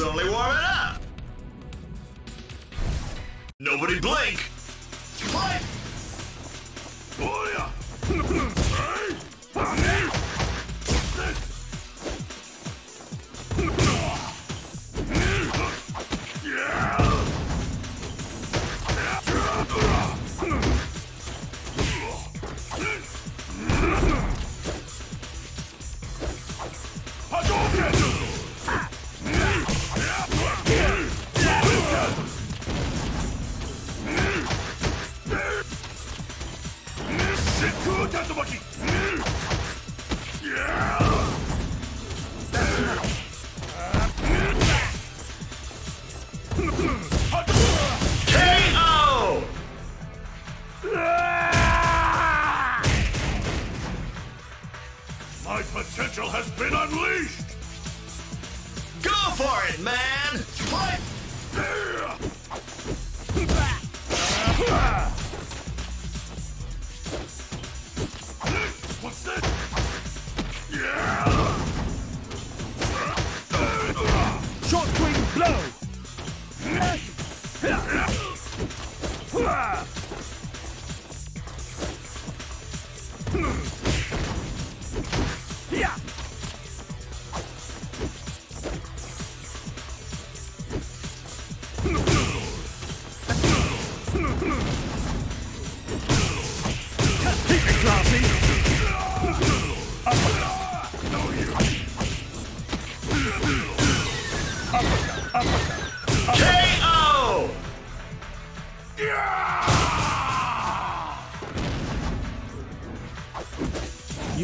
only warming up. Nobody blink. Fight! Oh, KO! My potential has been unleashed! Go for it, man! Fight! Short swing blow! Yeah!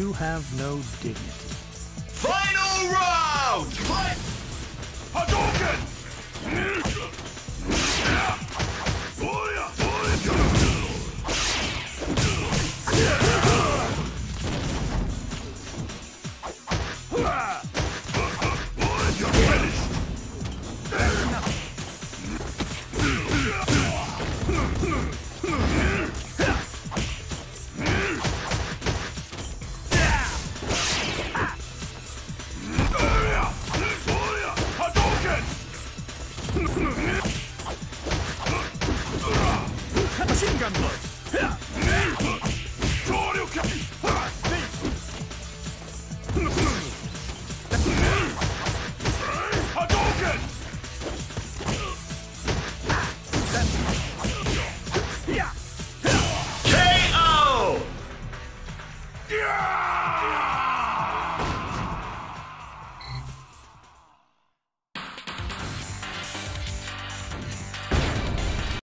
You have no dignity. Final round! Fight! Hadouken! Machine gun blow! Hadouken!